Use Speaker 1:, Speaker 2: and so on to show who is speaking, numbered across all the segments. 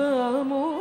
Speaker 1: Vamos.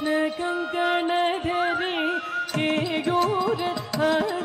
Speaker 1: Krishna कङ्कणधरि ङ्कीर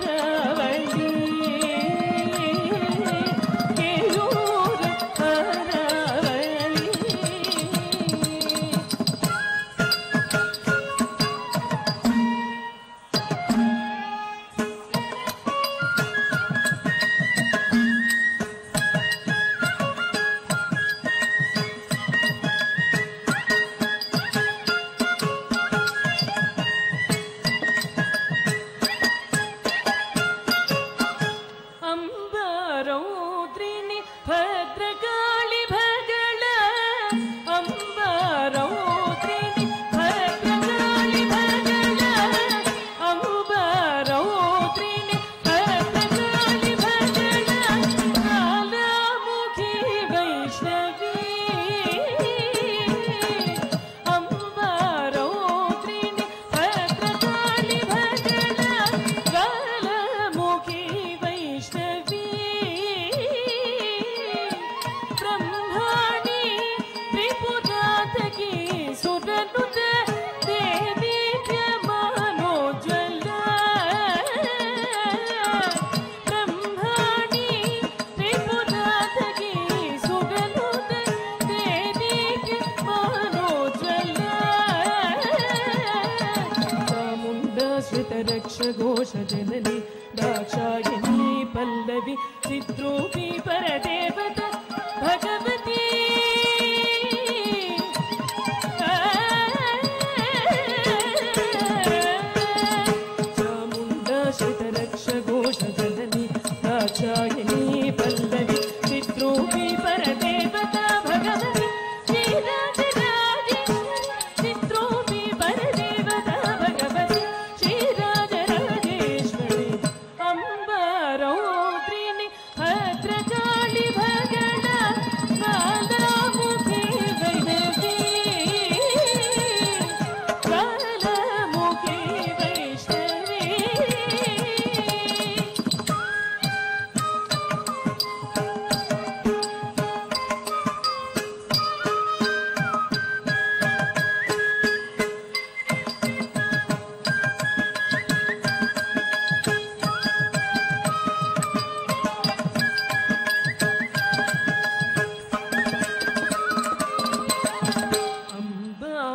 Speaker 1: घोषजननी दाशायिनी Pallavi पित्रोहपि परदेवता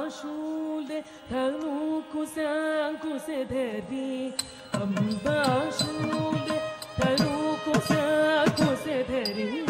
Speaker 1: şulde tanu kusan kuse deri amba şulde tanu kusan kuse deri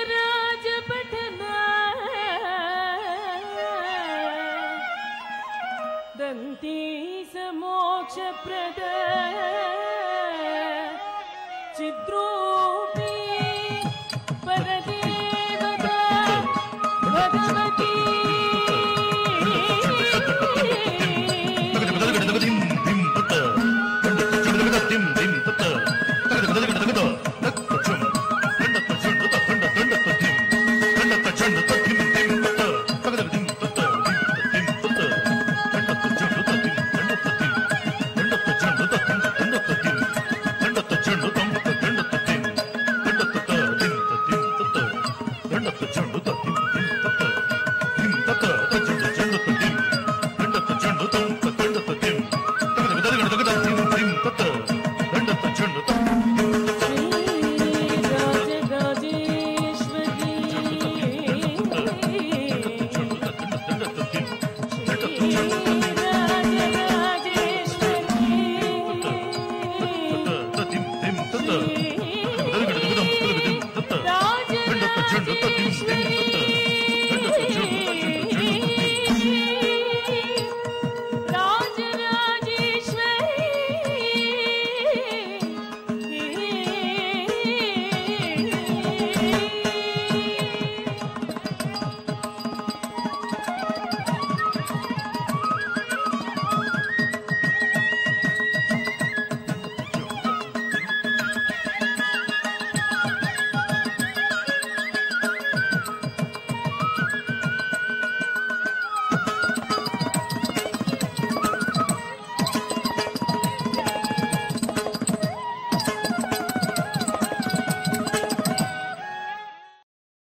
Speaker 1: பிரதே